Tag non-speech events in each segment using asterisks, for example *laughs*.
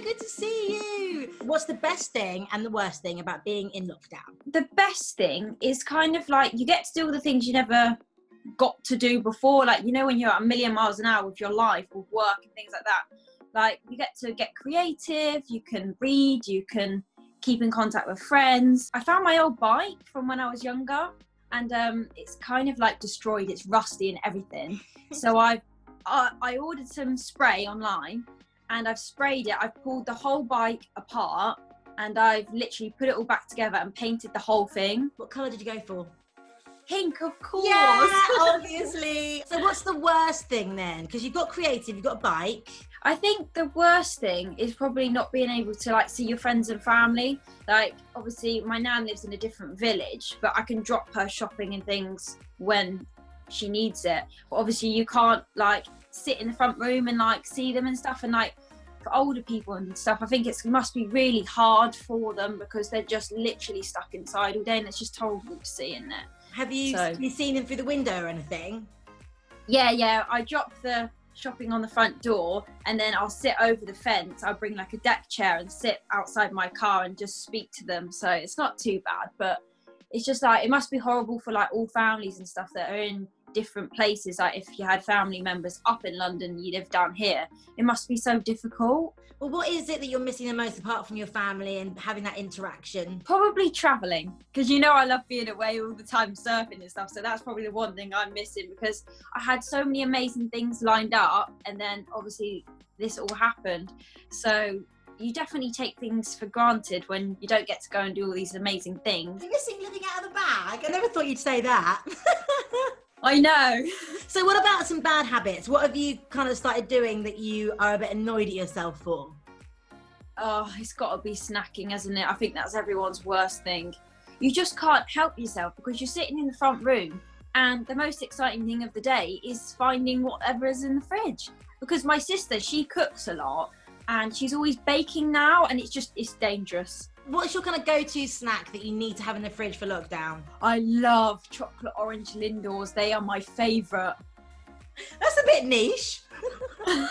good to see you. What's the best thing and the worst thing about being in lockdown? The best thing is kind of like you get to do all the things you never got to do before. Like, you know, when you're at a million miles an hour with your life, with work and things like that. Like, you get to get creative, you can read, you can keep in contact with friends. I found my old bike from when I was younger and um, it's kind of like destroyed, it's rusty and everything. *laughs* so I've I, I ordered some spray online and I've sprayed it. I've pulled the whole bike apart and I've literally put it all back together and painted the whole thing. What colour did you go for? Pink, of course. Yeah, *laughs* obviously. so what's the worst thing then? Because you've got creative, you've got a bike. I think the worst thing is probably not being able to like see your friends and family. Like obviously my nan lives in a different village, but I can drop her shopping and things when she needs it. But obviously you can't like sit in the front room and like see them and stuff and like for older people and stuff, I think it must be really hard for them because they're just literally stuck inside all day and it's just horrible to see, isn't it? Have you, so, you seen them through the window or anything? Yeah, yeah. I dropped the shopping on the front door and then I'll sit over the fence. I'll bring like a deck chair and sit outside my car and just speak to them. So it's not too bad, but it's just like it must be horrible for like all families and stuff that are in different places like if you had family members up in london you live down here it must be so difficult well what is it that you're missing the most apart from your family and having that interaction probably traveling because you know i love being away all the time surfing and stuff so that's probably the one thing i'm missing because i had so many amazing things lined up and then obviously this all happened so you definitely take things for granted when you don't get to go and do all these amazing things. You're missing living out of the bag. I never thought you'd say that. *laughs* I know. *laughs* So, what about some bad habits? What have you kind of started doing that you are a bit annoyed at yourself for? Oh, it's got to be snacking, hasn't it? I think that's everyone's worst thing. You just can't help yourself because you're sitting in the front room, and the most exciting thing of the day is finding whatever is in the fridge. Because my sister, she cooks a lot, and she's always baking now, and it's just it's dangerous. What's your kind of go-to snack that you need to have in the fridge for lockdown? I love chocolate orange Lindors. They are my favourite. That's a bit niche. *laughs*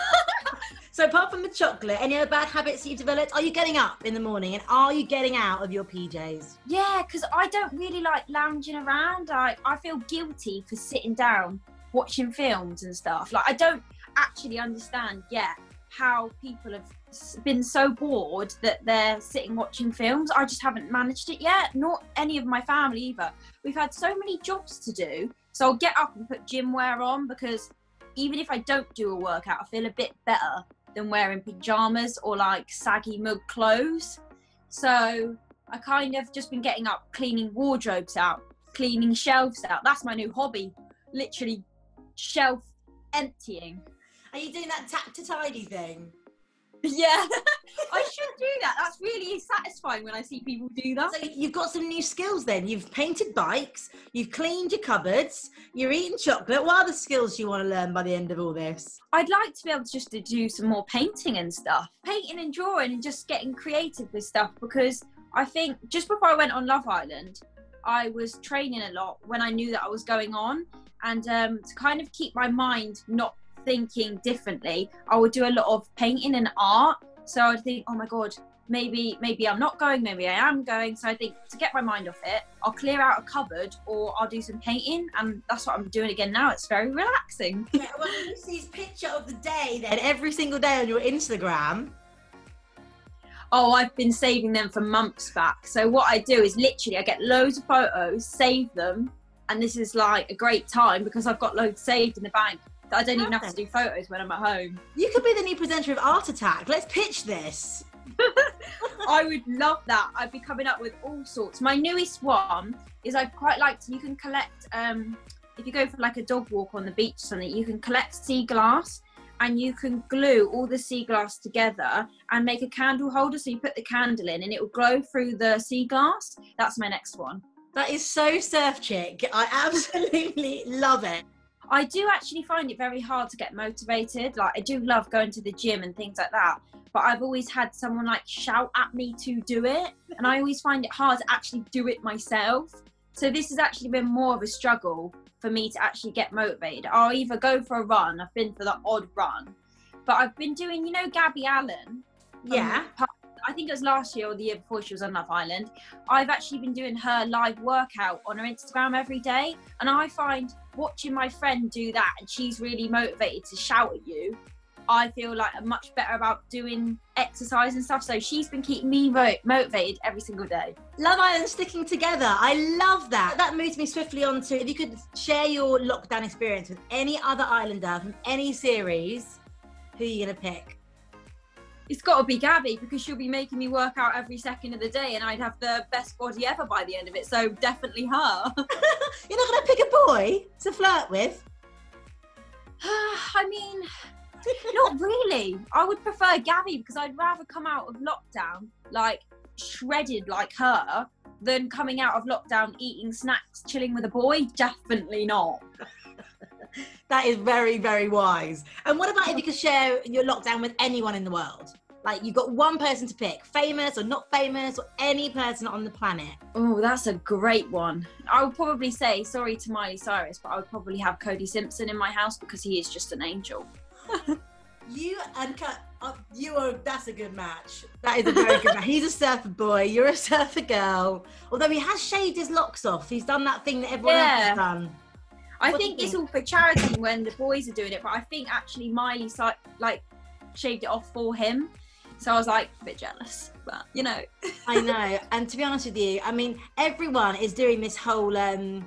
so apart from the chocolate, any other bad habits you've developed? Are you getting up in the morning and are you getting out of your PJs? Yeah, because I don't really like lounging around. I, I feel guilty for sitting down watching films and stuff. Like I don't actually understand yet how people have been so bored that they're sitting watching films. I just haven't managed it yet. Not any of my family either. We've had so many jobs to do. So I'll get up and put gym wear on because even if I don't do a workout, I feel a bit better than wearing pajamas or like saggy mug clothes. So I kind of just been getting up, cleaning wardrobes out, cleaning shelves out. That's my new hobby. Literally shelf emptying. Are you doing that tap to tidy thing? Yeah, *laughs* I should do that. That's really satisfying when I see people do that. So you've got some new skills then. You've painted bikes, you've cleaned your cupboards, you're eating chocolate. What are the skills you want to learn by the end of all this? I'd like to be able to just to do some more painting and stuff. Painting and drawing and just getting creative with stuff because I think just before I went on Love Island, I was training a lot when I knew that I was going on and um, to kind of keep my mind not thinking differently, I would do a lot of painting and art. So I'd think, oh my god, maybe maybe I'm not going, maybe I am going. So I think to get my mind off it, I'll clear out a cupboard or I'll do some painting, and that's what I'm doing again now. It's very relaxing. *laughs* Yeah, well, you see this picture of the day then every single day on your Instagram. Oh, I've been saving them for months back. So what I do is literally I get loads of photos, save them, and this is like a great time because I've got loads saved in the bank I don't even have to do photos when I'm at home. You could be the new presenter of Art Attack. Let's pitch this. *laughs* I would love that. I'd be coming up with all sorts. My newest one is I quite liked. you can collect, um, if you go for like a dog walk on the beach or something, you can collect sea glass and you can glue all the sea glass together and make a candle holder. So you put the candle in and it will glow through the sea glass. That's my next one. That is so surf chick. I *laughs* absolutely love it. I do actually find it very hard to get motivated. Like I do love going to the gym and things like that, but I've always had someone like shout at me to do it, and I always find it hard to actually do it myself. So this has actually been more of a struggle for me to actually get motivated. I'll either go for a run. I've been for the odd run, but I've been doing, you know, Gabby Allen. Yeah. I think it was last year or the year before she was on Love Island. I've actually been doing her live workout on her Instagram every day, and I find watching my friend do that, and she's really motivated to shout at you. I feel like I'm much better about doing exercise and stuff. So she's been keeping me mo- motivated every single day. Love Island sticking together. I love that. That moves me swiftly on to if you could share your lockdown experience with any other islander from any series, who are you going to pick? It's got to be Gabby because she'll be making me work out every second of the day and I'd have the best body ever by the end of it. So definitely her. *laughs* *laughs* You're not going to pick a boy to flirt with? *sighs* I mean, not really. I would prefer Gabby because I'd rather come out of lockdown like shredded like her than coming out of lockdown eating snacks, chilling with a boy. Definitely not. *laughs* that is very, very wise. And what about if you could share your lockdown with anyone in the world? Like you've got one person to pick, famous or not famous, or any person on the planet. Oh, that's a great one. I would probably say sorry to Miley Cyrus, but I would probably have Cody Simpson in my house because he is just an angel. *laughs* you and uh, you are that's a good match. That is a very good match. He's a surfer boy, you're a surfer girl. Although he has shaved his locks off. He's done that thing that everyone yeah. else has done. I what think it's all for charity when the boys are doing it, but I think actually Miley like shaved it off for him. So I was like a bit jealous, but you know. I *laughs* know. And to be honest with you, I mean, everyone is doing this whole um,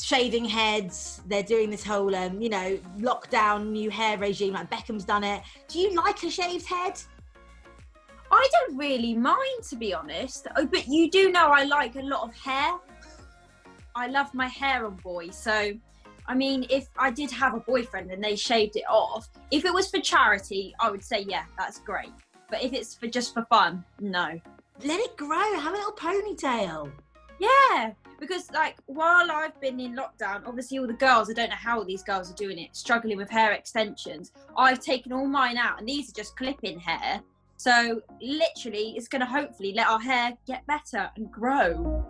shaving heads. They're doing this whole, um, you know, lockdown new hair regime. Like Beckham's done it. Do you like a shaved head? I don't really mind, to be honest. Oh, but you do know I like a lot of hair. I love my hair on boys, so I mean, if I did have a boyfriend and they shaved it off, if it was for charity, I would say, yeah, that's great. But if it's for just for fun, no. Let it grow. Have a little ponytail. Yeah, because like while I've been in lockdown, obviously all the girls, I don't know how all these girls are doing it, struggling with hair extensions. I've taken all mine out, and these are just clipping hair. So literally, it's going to hopefully let our hair get better and grow.